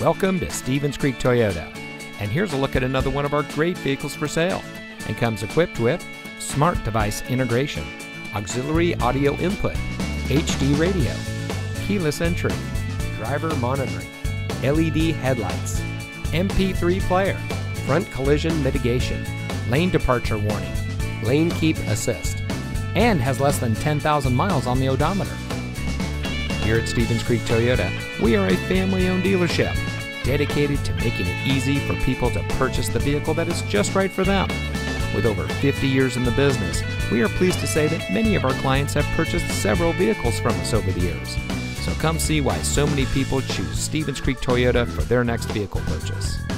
Welcome to Stevens Creek Toyota. And here's a look at another one of our great vehicles for sale. And comes equipped with smart device integration, auxiliary audio input, HD radio, keyless entry, driver monitoring, LED headlights, MP3 player, front collision mitigation, lane departure warning, lane keep assist, and has less than 10,000 miles on the odometer. Here at Stevens Creek Toyota, we are a family owned dealership dedicated to making it easy for people to purchase the vehicle that is just right for them. With over 50 years in the business, we are pleased to say that many of our clients have purchased several vehicles from us over the years. So come see why so many people choose Stevens Creek Toyota for their next vehicle purchase.